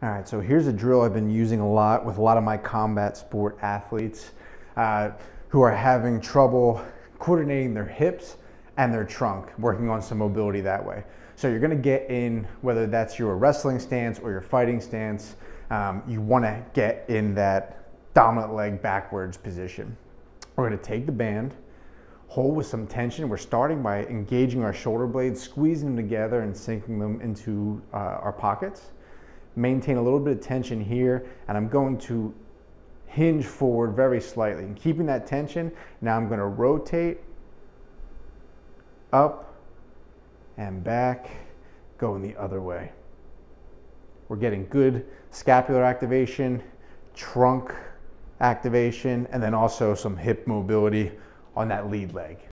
All right, so here's a drill I've been using a lot with a lot of my combat sport athletes uh, who are having trouble coordinating their hips and their trunk, working on some mobility that way. So you're gonna get in, whether that's your wrestling stance or your fighting stance, um, you wanna get in that dominant leg backwards position. We're gonna take the band, hold with some tension. We're starting by engaging our shoulder blades, squeezing them together and sinking them into uh, our pockets maintain a little bit of tension here, and I'm going to hinge forward very slightly. And keeping that tension, now I'm going to rotate up and back, going the other way. We're getting good scapular activation, trunk activation, and then also some hip mobility on that lead leg.